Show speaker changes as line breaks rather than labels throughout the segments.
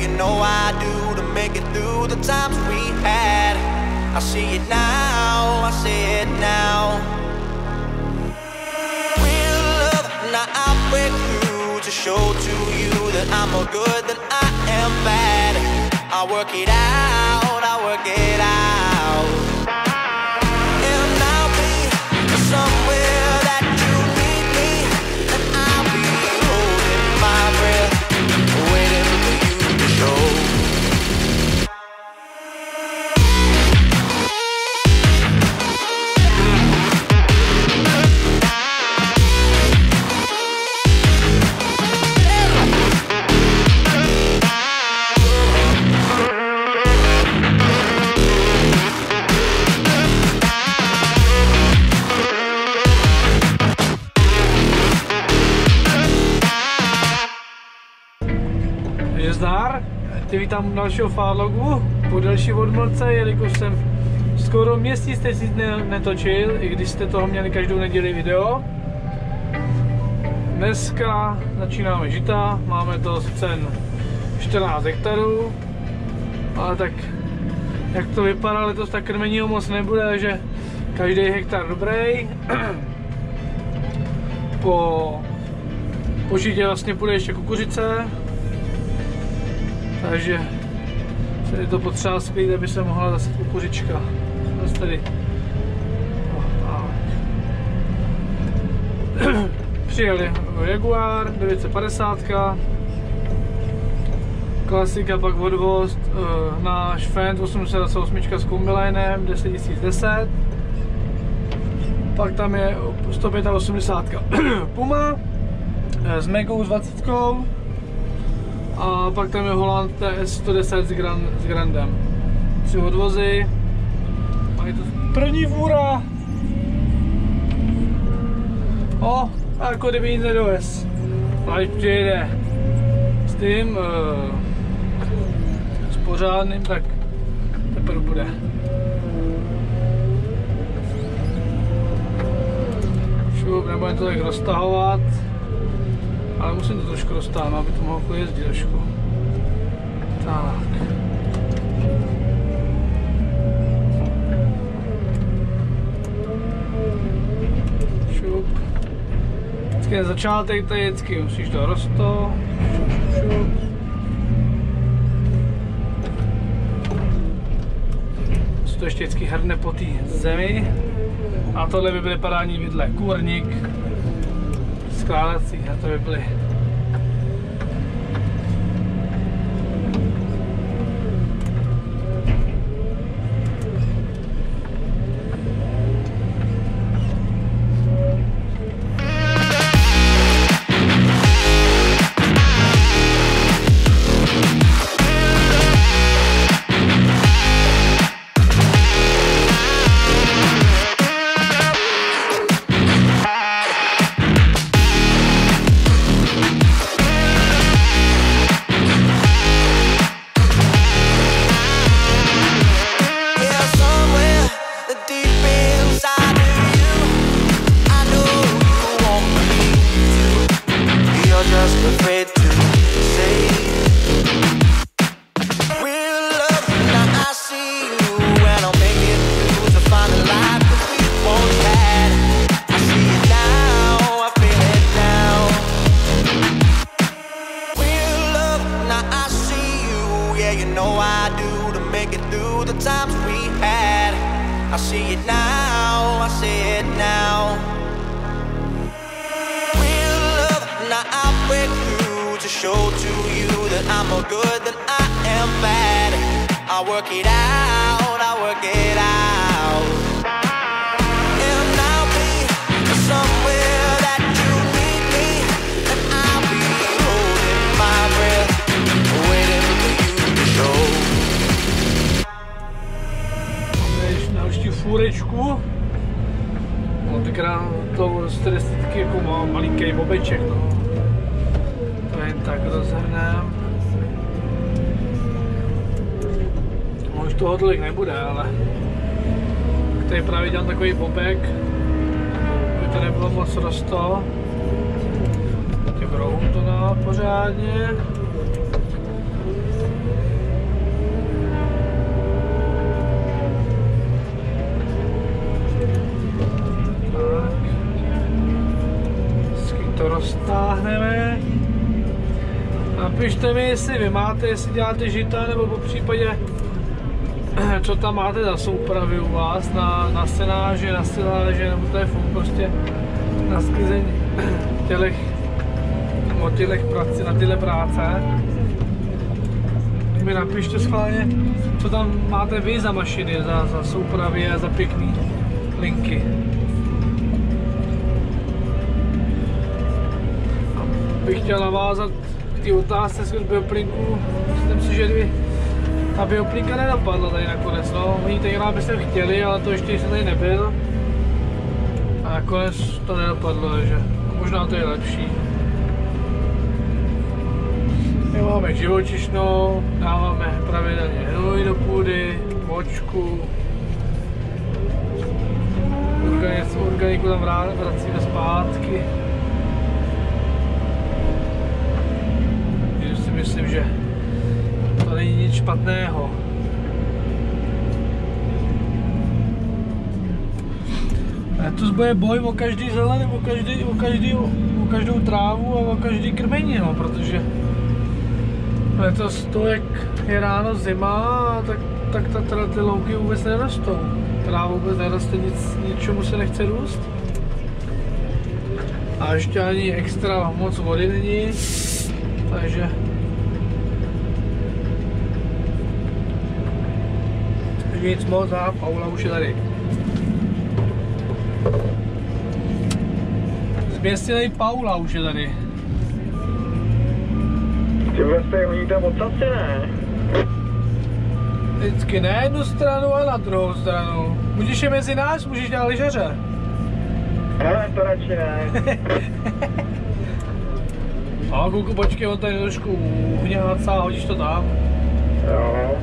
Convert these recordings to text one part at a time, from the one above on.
you know I do to make it through the times we had. I see it now, I see it now. Real love, now I break through to show to you that I'm more good than I am bad. I work it out, I work it out.
Je zdar, tě vítám dalšího fálogu po delší odmlce, jelikož jsem skoro měsíc teď nic ne- netočil, i když jste toho měli každou neděli video. Dneska začínáme žita, máme to jen 14 hektarů, ale tak jak to vypadá letos, tak krmeního moc nebude, takže každý hektar dobrý. Po, po žitě vlastně půjde ještě kukuřice, takže se to potřeba sklít, aby se mohla zase kukuřička. Zase tady. No. Přijeli Jaguar 950, klasika pak odvoz, eh, náš Fendt 808 s kombilinem 10010 pak tam je 185 Puma eh, s Megou 20 a pak tam je Holland TS 110 s, Grand, s Grandem. Tři odvozy. A je to první fůra. O, a jako kdyby nic nedovez. Když přijede s tím, uh, s pořádným, tak teprve bude. Šup, nebudeme to tak roztahovat. Ale musím to trošku roztáhnout, aby to mohlo pojezdit trošku. Tak. Šup. Vždycky na začátek tady vždycky musíš to rosto. Šup, šup. To ještě vždycky hrne po té zemi. A tohle by byly parádní vidle. Kůrník, skládací a to tak rozhrnám. No už toho tolik nebude, ale tady právě dělám takový bobek, aby to nebylo moc rosto. Tím rohům to dá pořádně. Tak to roztáhneme. Napište mi, jestli vy máte, jestli děláte žita, nebo po případě, co tam máte za soupravy u vás, na, na scénáže, na siláže, nebo telefon, prostě na sklizení tělech, o tělech prací, na tyhle práce. Mi napište schválně, co tam máte vy za mašiny, za, za soupravy a za pěkný linky. bych chtěl navázat té otázce z bioplinku. Myslím si, že kdyby ta bioplinka nedopadla tady nakonec, no. Oni tenkrát byste chtěli, ale to ještě jsem tady nebyl. A nakonec to nedopadlo, že možná to je lepší. My máme živočišnou, dáváme pravidelně hnoj do půdy, močku, organiku tam vracíme zpátky. Myslím, že to není nic špatného. Letos bude boj o každý zelen, o, každý, o, každý, o každou trávu a o každý krmení, no, protože letos to, jak je ráno zima, tak, tak ta, teda ty louky vůbec nerostou. Tráva vůbec neroste, nic, ničemu se nechce růst. A ještě ani extra moc vody není, takže nic moc a Paula už je tady. Zběstilej Paula už je tady.
Ty vlastně oni tam odsaci, ne?
Vždycky na jednu stranu a na druhou stranu. Můžeš je mezi nás, můžeš dělat lyžaře.
Ale to radši ne.
A kuku, počkej, on tady trošku uhňácá, hodíš to tam.
Jo.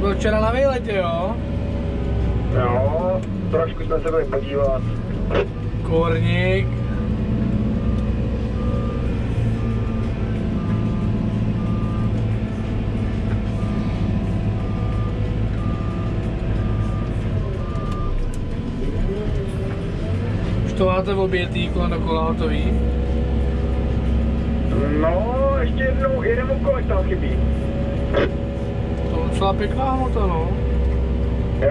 Byl včera na výletě, jo?
Jo, trošku jsme se byli podívat.
Korník. Už to máte obětý, kolem dokola hotový?
No, ještě jednou, jeden úkolek tam chybí.
Docela pěkná hmota, no.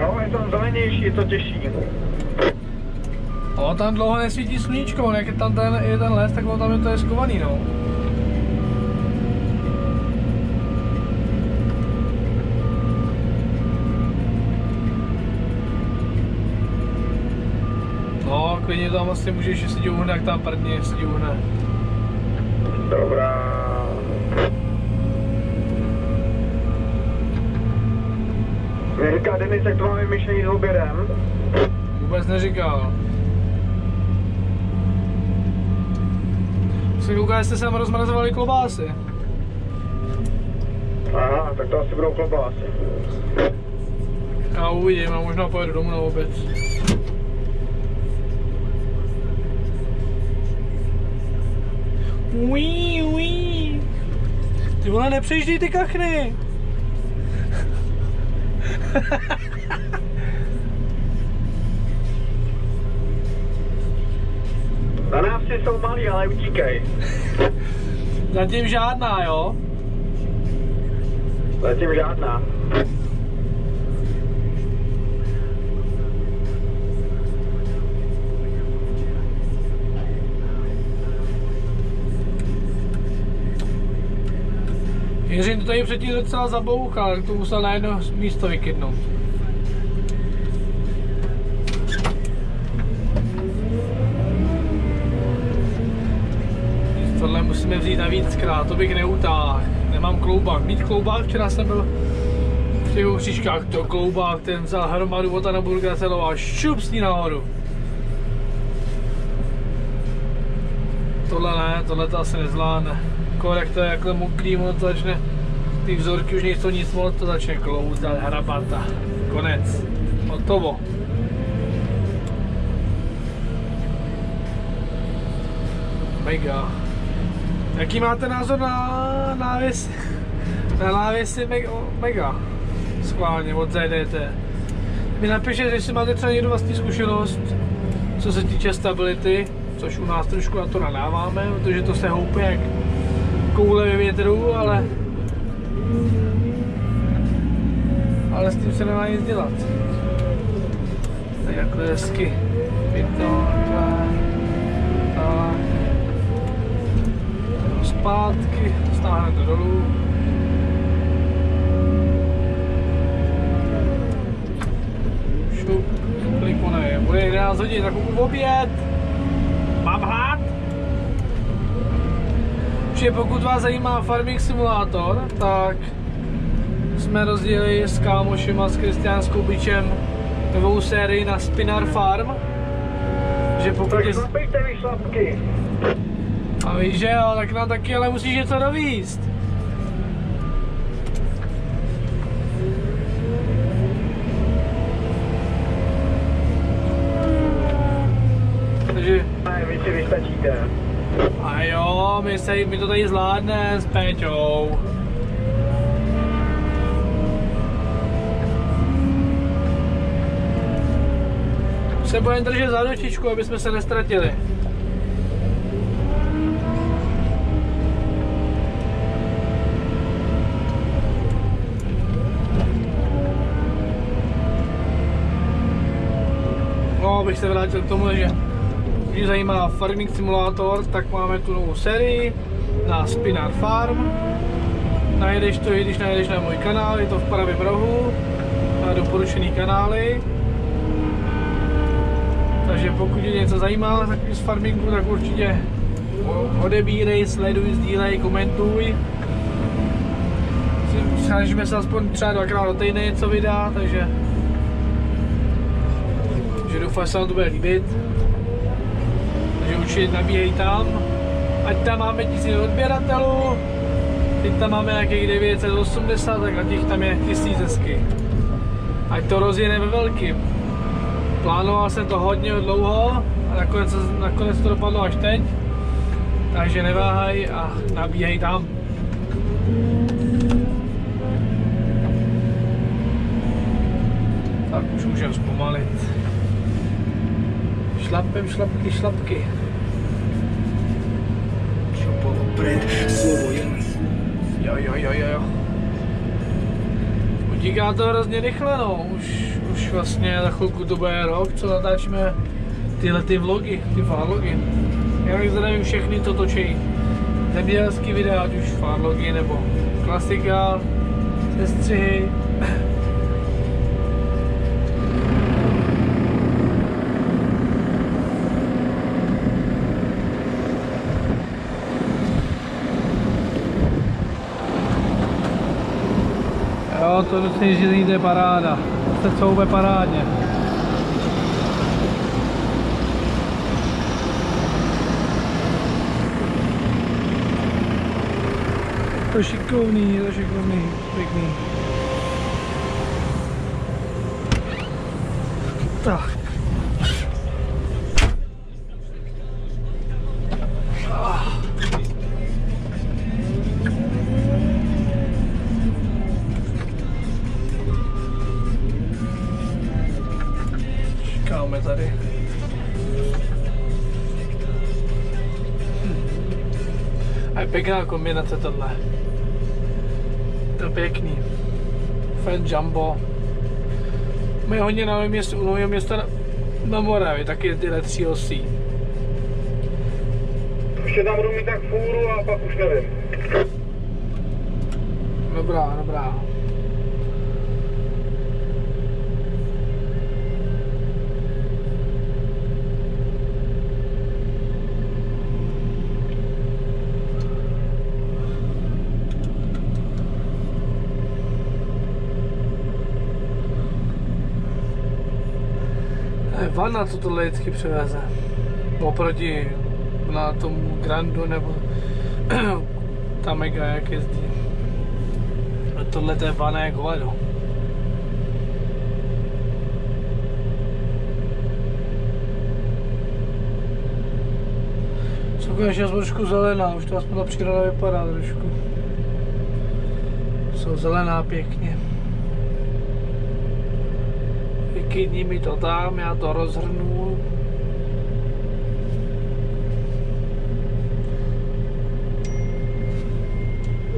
Jo, je tam zelenější, je to těžší.
Ale tam dlouho nesvítí sluníčko, on jak je tam ten, je ten les, tak on tam je to je skovaný, no. No, klidně tam asi můžeš, jestli ti uhne, jak tam prdně, jestli ti uhne.
Dobrá. Říká Denis, jak to máme myšlení s obědem.
Vůbec neříkal. Musím koukat, jestli sem rozmrazovali klobásy.
Aha, tak to asi budou klobásy.
Já uvidím a možná pojedu domů na oběd. Uí, uí. Ty vole, nepřejiždej ty kachny.
Na návsi jsou malí, ale utíkej.
Zatím žádná, jo?
Zatím žádná.
Jiřin to tady předtím docela zabouchal, tak to musel na jedno místo vykydnout. Tohle musíme vzít na víckrát, to bych neutáhl. Nemám kloubák. Mít kloubák, včera jsem byl v těch hříškách, to kloubák, ten vzal hromadu vota na burger celou a šup s ní nahoru. Tohle ne, tohle to asi nezvládne. Korek to je jakhle mokrý, ono to začne, ty vzorky už nejsou nic moc, to začne klouzat, hrabata. Konec. Hotovo. Mega. Jaký máte názor na návěs? Na návěsy mega. Schválně od ZDT. Mi napište, jestli máte třeba někdo vlastní zkušenost co se týče stability, což u nás trošku na to nadáváme, protože to se houpe jak koule ve větru, ale ale s tím se nemá nic dělat. Tak jako hezky. Takhle. Tak. Zpátky, stáhne to dolů. Šup, kliku ne, bude 11 hodin, tak oběd. Že pokud vás zajímá Farming Simulator, tak jsme rozdělili s kámošem a s Kristiánskou Bičem novou sérii na Spinar Farm. Že pokud
Tak
je...
vy šlapky.
A víš, že jo, tak nám taky ale musíš něco dovíst. Takže,
Ne, vy si vystačíte.
a se, my to tady zvládne s Péťou. Se budeme držet za ručičku, aby jsme se nestratili. No, abych se vrátil k tomu, že když zajímá Farming Simulator, tak máme tu novou sérii na Spinar Farm. Najdeš to, i když najdeš na můj kanál, je to v pravém rohu, na doporučený kanály. Takže pokud tě něco zajímá takový z farmingu, tak určitě odebírej, sleduj, sdílej, komentuj. Snažíme se aspoň třeba dvakrát do týdne něco vydá, takže že doufám, že se vám to bude líbit. Takže určitě nabíhej tam. Ať tam máme tisíc odběratelů, teď tam máme nějakých 980, tak na těch tam je tisíc hezky. Ať to rozjede ve velkým. Plánoval jsem to hodně dlouho a nakonec, nakonec to dopadlo až teď. Takže neváhaj a nabíhej tam. Tak už můžeme zpomalit. Šlapem, šlapky, šlapky. Pryč, jen. Jo, jo, jo, jo, jo. Utíká to hrozně rychle, no. Už, už vlastně za chvilku to bude rok, co natáčíme tyhle ty vlogy, ty farlogy. Já zdravím všechny, co točí zemědělský videa, ať už farlogy nebo klasika, sestřihy. Jo, to nutný řízení, to je paráda. Se coube parádně. To šikovný, to šikovný, pěkný. Tak. Pěkná kombinace tohle. To je pěkný. Fan Jumbo. My hodně na městě, u nového města na, na Moravě, taky jezdili tři osí.
Ještě tam budu mít tak fůru a pak už nevím.
Dobrá, dobrá. To je vana, co tohle vždycky převeze. Oproti na tomu Grandu nebo ta Mega, jak jezdí. A tohle to je vané jak hovedo. Jsou konečně aspoň trošku zelená, už to aspoň ta příroda vypadá trošku. Jsou zelená pěkně kyni mi to tam, já to rozhrnu.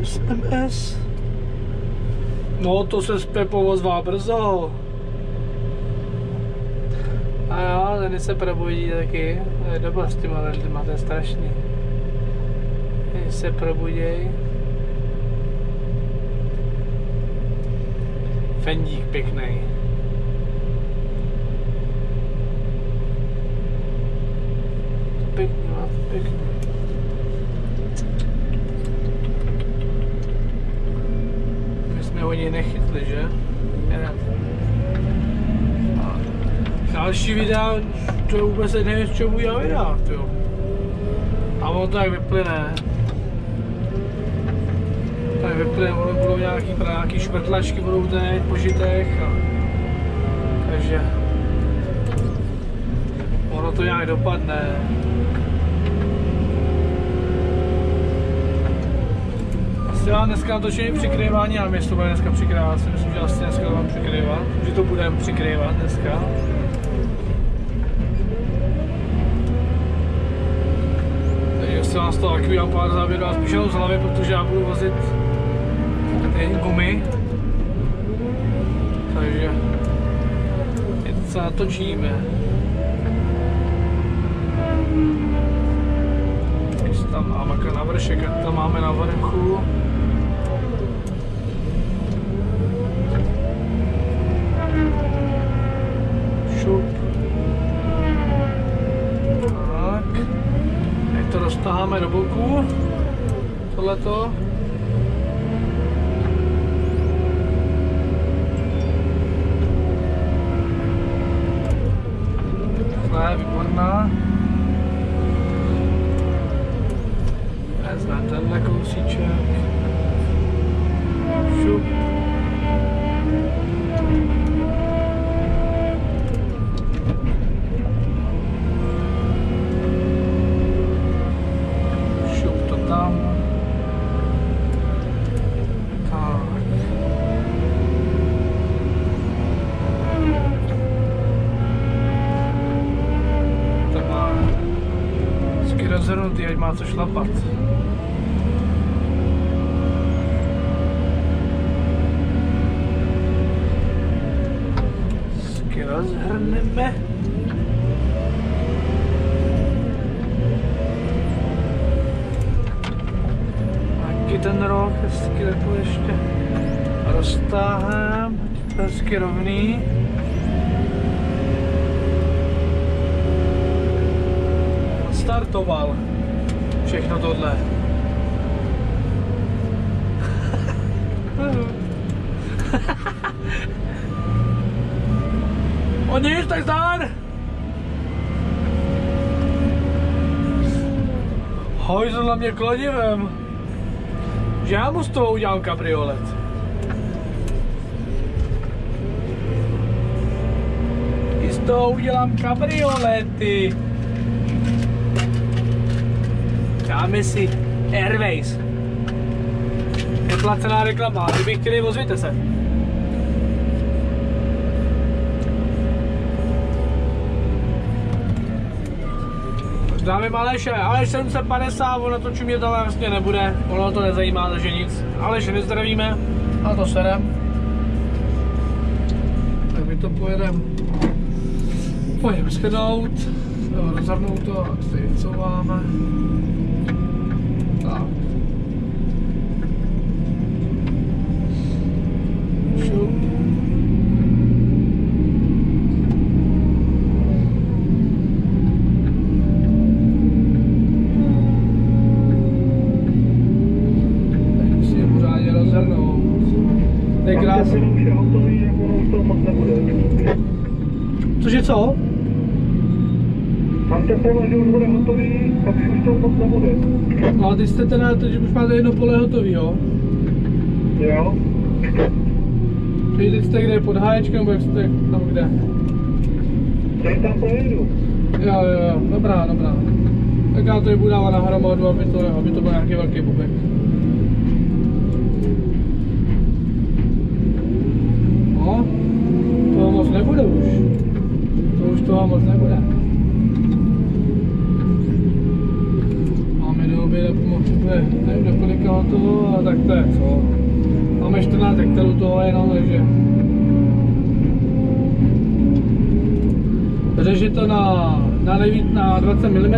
SMS. No, to se s Pepou ozvá brzo. A jo, tady se probudí taky. To je doba s těma lidma, to je strašný. Tady se probuděj. Fendík pěkný. Pěkný. My jsme ho něj nechytli, že? Další videa, to vůbec nevím, z čemu já vydám, jo. A on to tak vyplyne. Tak vyplyne, ono budou nějaký, nějaký švrtlačky budou teď po žitech a... Takže... Ono to nějak dopadne. Asi já dneska natočení přikrývání, ale jestli to bude dneska přikrývat, si myslím, že asi dneska to přikrývat, že to budeme přikrývat dneska. Takže vás to taky udělám pár záběrů a spíš z hlavy, protože já budu vozit ty gumy. Takže se natočíme. Tam máme na vršek, tam máme na vrchu. Šup. Tak. Teď to roztaháme do boku. Tohleto. Co šlapat. Hezky rozhrneme. Taky ten roh hezky takhle ještě roztáhneme. Hezky rovný. Startoval všechno tohle. O nic, tak zdar! Hojzl na mě kladivem. Že já mu z toho udělám kabriolet. I z toho udělám kabriolety. Dáme si Airways. Neplacená reklama, kdyby chtěli, ozvěte se. Dáme Aleše, Aleš 750, ono to čumě to vlastně nebude, ono to nezajímá, takže nic. Aleše nezdravíme, a to serem. Tak my to pojedeme, pojedeme schrnout, rozhrnout to a tady co máme. Ty jste teda, teď už máte jedno pole hotový, jo?
Jo?
Teď teď jste kde, pod háječkem, nebo jak jste, tam kde?
Teď tam pojedu.
Jo, jo, jo, dobrá, dobrá. Tak já to je budu dávat na hromadu, aby to, aby to byl nějaký velký bubek. No, toho moc nebude už. To už toho moc nebude. Pomoci, nevím do kolika toho, ale tak to je co. Máme 14 hektarů toho jenom, takže řeži to na, na, nejvíc, na 20 mm,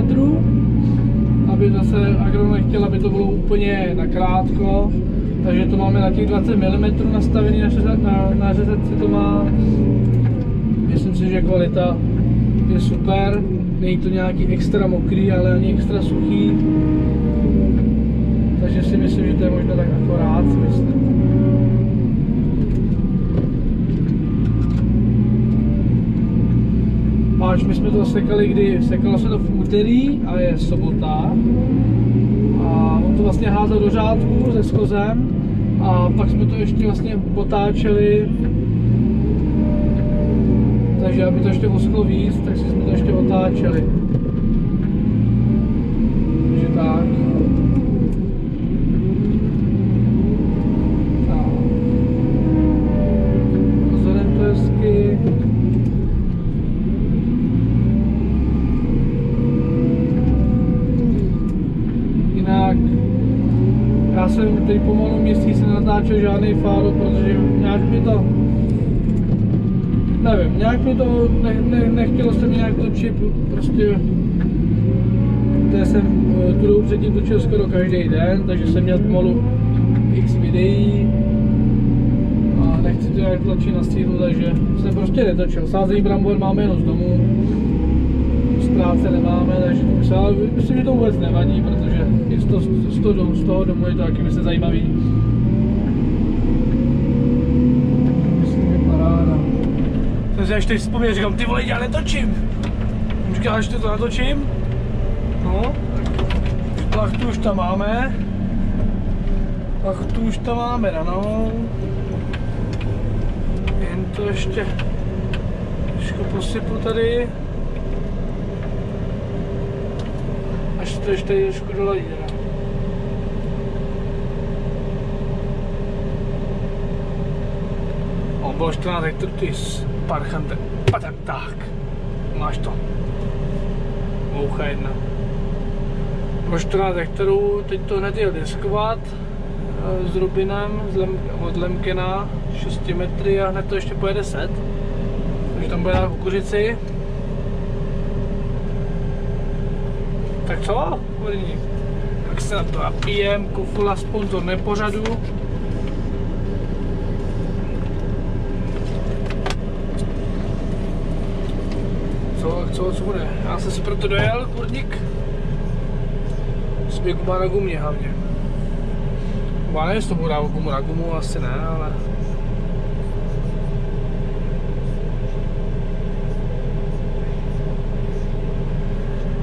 aby zase agron nechtěl, aby to bylo úplně na krátko, takže to máme na těch 20 mm nastavený na, řezat, na, na řezaci to má. Myslím si, že kvalita je super, není to nějaký extra mokrý, ale ani extra suchý. Takže si myslím, že to je možná tak akorát, si myslím. Páč, my jsme to sekali, kdy sekalo se to v úterý a je sobota. A on to vlastně házel do řádku se skozem a pak jsme to ještě vlastně otáčeli takže aby to ještě vosklo víc, tak jsme to ještě otáčeli. Takže tak. Tak. Rozhodem to hezky. Jinak já jsem teď pomalu měsíc nenatáčel žádný fáro, protože nějak mi to nevím, nějak mi to, ne, ne, nechtělo se mi nějak točit, prostě to jsem eh, tu dobu předtím točil skoro každý den, takže jsem měl pomalu x videí a nechci to nějak tlačit na sílu, takže jsem prostě netočil. Sázení brambor máme jenom z domu, práce nemáme, takže to myslím, ale myslím, že to vůbec nevadí, protože i z, to, z, z toho domu je to taky myslím zajímavý. Jsem si až teď vzpomněl, říkám, ty vole, já netočím. Říkám, až to natočím. No, plachtu už tam máme. Plachtu už tam máme danou. Jen to ještě trošku posypu tady. Až to ještě trošku doladí. On byl 14 hektarů, ty parchante. A tak, tak. Máš to. Moucha jedna. Po 14 hektarů, teď to hned jel diskovat eh, s Rubinem z Lem, od Lemkena 6 metry a hned to ještě pojede set. Takže tam bude na kukuřici. Tak co? Tak se na to napijem, Kufula sponzor nepořadu. Co, co bude? Já jsem si proto dojel, kurník. Jsme guba na gumě hlavně. Guba nevím, jestli to bude gumu na gumu, asi ne, ale...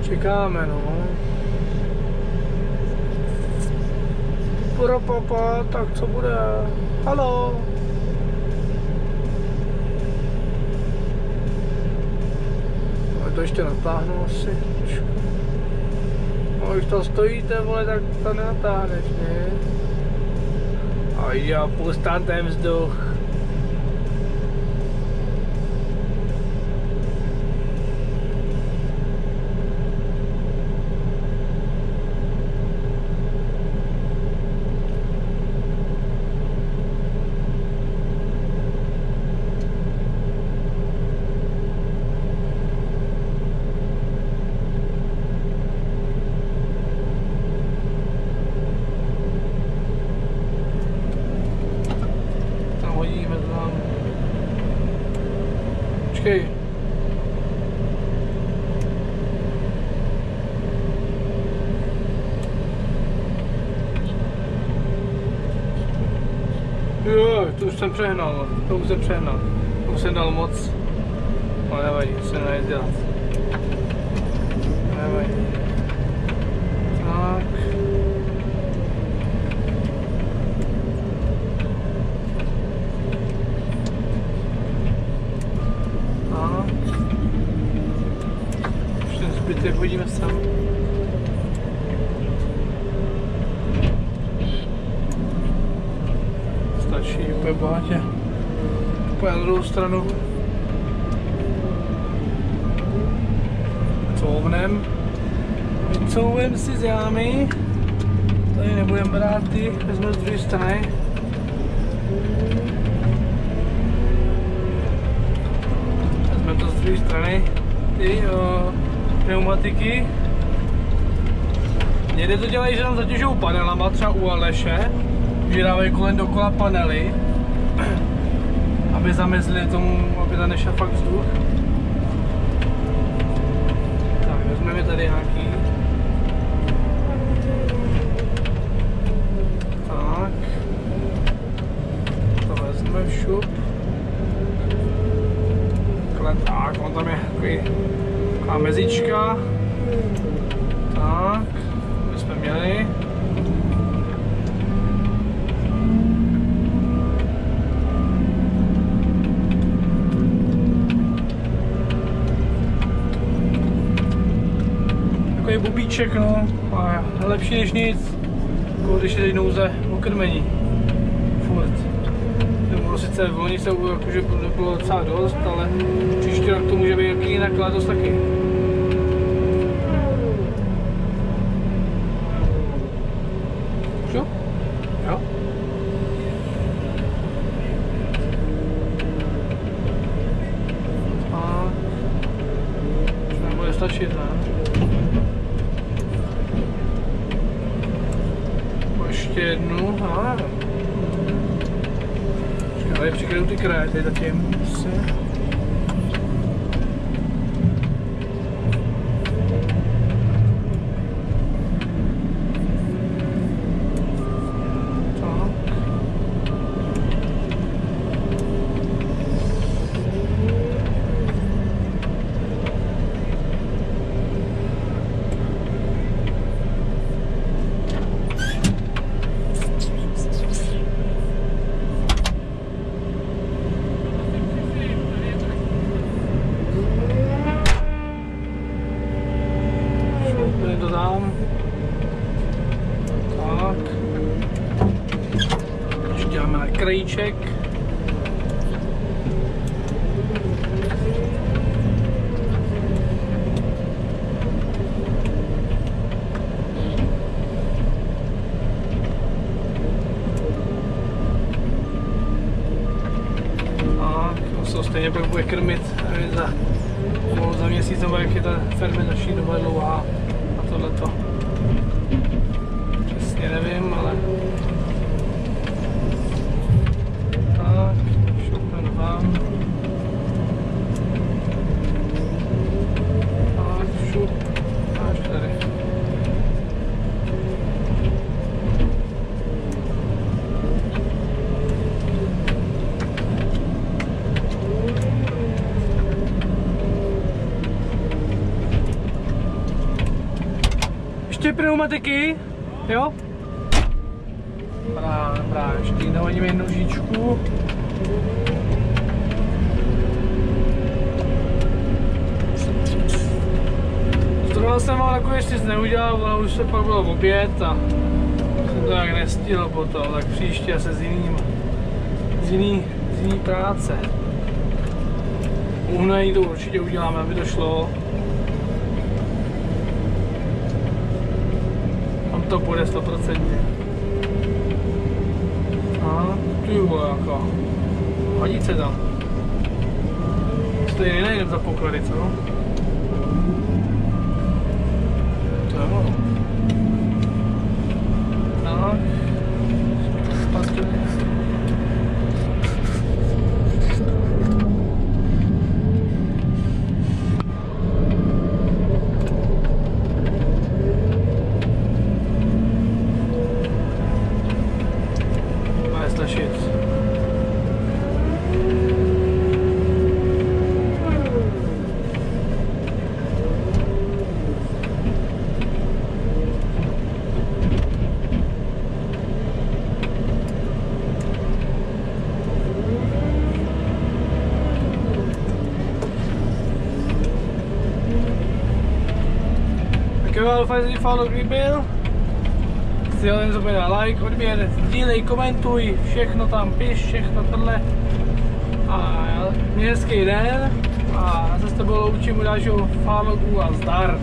Čekáme, no. Pura papa, tak co bude? Halo? To ještě natáhnu asi. No, když to stojíte, vole, tak to nenatáhneš, ne? A já pustám ten vzduch. Počkej. Jo, to už jsem přehnal, to už jsem přehnal. To už jsem dal moc. Ale nevadí, se nejde dělat. Nevadí. Tak. zbytek hodíme sem. Stačí úplně bohatě. Úplně na druhou stranu. Couvnem. Vycouvem si z jámy. Tady nebudeme brát ty, vezmeme z druhé strany. Vezmeme to z druhé strany, ty o, pneumatiky. Někde to dělají, že tam zatěžují panelama, třeba u Aleše, že dávají kolem dokola panely, aby zamezli tomu, aby tam nešel fakt vzduch. Tak, vezmeme tady nějaký. Tak. To vezmeme šup. Takhle tak, on tam je takový, taková mezička. Tak, my jsme měli. Takový bubíček, no, a lepší než nic, jako když je nouze o krmení. Furt. Nebo sice v loni se jakože bylo docela dost, ale příští rok to může být jaký jinak letos taky. Jo? Jo? A už nebude stačit, ne? Nebo Ještě jednu, a Počkej, přikryju ty kréty zatím. Se. Tak. Tady to dám. Tak. Ještě dáme na krajíček. A to se ho stejně pak bude krmit nevím, za, pomalu za měsíc, nebo jak je ta fermentační doba dlouhá a tohleto. Přesně nevím, ale... Tak, šoupneme vám. Tak, šup, až tady. Ještě pneumatiky, jo? Dobrá, dobrá, ještě navodíme jednu žičku. Tohle jsem mal jako ještě neudělal, ale už se pak bylo oběd a jsem to jak nestihl potom, tak příště se s jiným, z jiný, z jiný práce. Uhnej to určitě uděláme, aby to šlo. Tam to bude 100%. A ty vole, jaká. Hodí se tam. Stejně nejdem za poklady, co? To jo. Tak. Špatně. Bude stačit. Tak jo, doufám, že ti líbil. Si ho nezapomeň na like, odběr, sdílej, komentuj, všechno tam piš, všechno tohle. A měj hezký den a zase s tebou loučím u dalšího Falogu a zdar.